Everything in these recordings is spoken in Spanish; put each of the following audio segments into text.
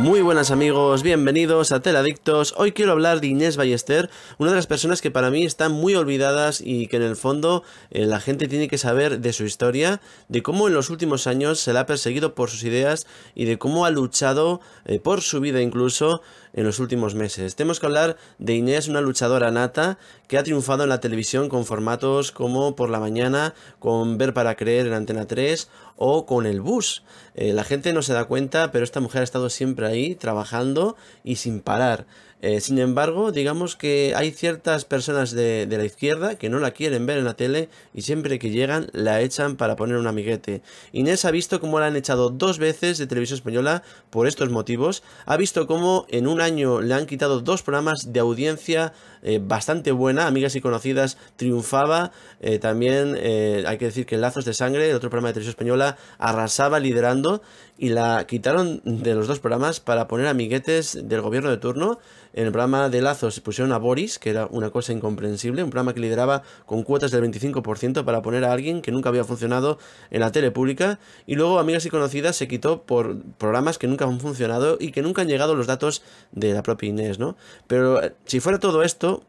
Muy buenas amigos, bienvenidos a Teladictos. Hoy quiero hablar de Inés Ballester, una de las personas que para mí están muy olvidadas y que en el fondo eh, la gente tiene que saber de su historia, de cómo en los últimos años se la ha perseguido por sus ideas y de cómo ha luchado eh, por su vida incluso en los últimos meses. Tenemos que hablar de Inés, una luchadora nata que ha triunfado en la televisión con formatos como Por la Mañana, con Ver para Creer en Antena 3 o con El Bus. Eh, la gente no se da cuenta, pero esta mujer ha estado siempre ahí trabajando y sin parar. Eh, sin embargo, digamos que hay ciertas personas de, la izquierda que no la quieren ver en la tele y siempre que llegan la echan para poner un amiguete. Inés ha visto cómo la han echado dos veces de televisión española por estos motivos. Ha visto cómo en un año le han quitado dos programas de audiencia eh, bastante buena, Amigas y Conocidas triunfaba. Eh, también hay que decir que Lazos de Sangre, el otro programa de televisión española, arrasaba liderando y la quitaron de los dos programas para poner amiguetes del gobierno de turno. En el programa de Lazos pusieron a Boris, que era una cosa incomprensible, un programa que lideraba con cuotas del 25% para poner a alguien que nunca había funcionado en la tele pública. Y luego Amigas y Conocidas se quitó por programas que nunca han funcionado y que nunca han llegado los datos de la propia Inés, ¿no? Pero eh, si fuera todo esto,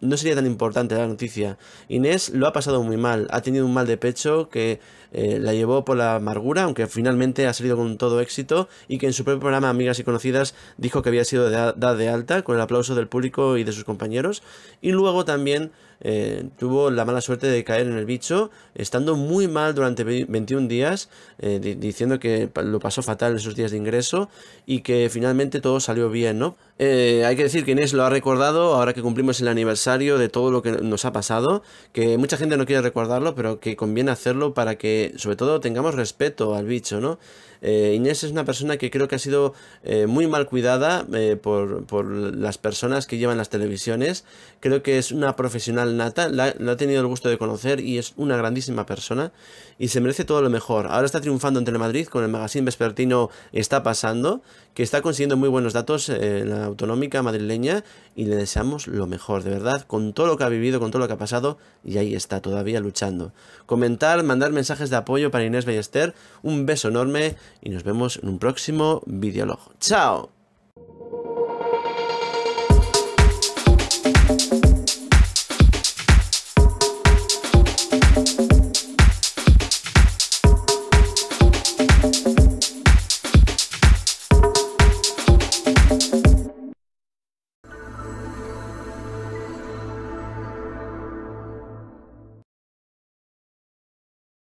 no sería tan importante la noticia. Inés lo ha pasado muy mal, ha tenido un mal de pecho que eh, la llevó por la amargura, aunque finalmente ha salido con todo éxito y que en su propio programa Amigas y Conocidas dijo que había sido dada de alta con el aplauso del público y de sus compañeros. Y luego también eh, tuvo la mala suerte de caer en el bicho, estando muy mal durante 21 días, eh, diciendo que lo pasó fatal esos días de ingreso y que finalmente todo salió bien, ¿no? hay que decir que Inés lo ha recordado ahora que cumplimos el aniversario de todo lo que nos ha pasado, que mucha gente no quiere recordarlo, pero que conviene hacerlo para que sobre todo tengamos respeto al bicho, ¿no? Eh, Inés es una persona que creo que ha sido eh, muy mal cuidada eh, por, por, las personas que llevan las televisiones. Creo que es una profesional nata, la, la, ha tenido el gusto de conocer y es una grandísima persona y se merece todo lo mejor. Ahora está triunfando en Telemadrid con el magazine vespertino Está Pasando, que está consiguiendo muy buenos datos en la autonómica madrileña y le deseamos lo mejor, de verdad, con todo lo que ha vivido, con todo lo que ha pasado y ahí está todavía luchando. Comentar, mandar mensajes de apoyo para Inés Ballester. Un beso enorme y nos vemos en un próximo videolog. ¡Chao!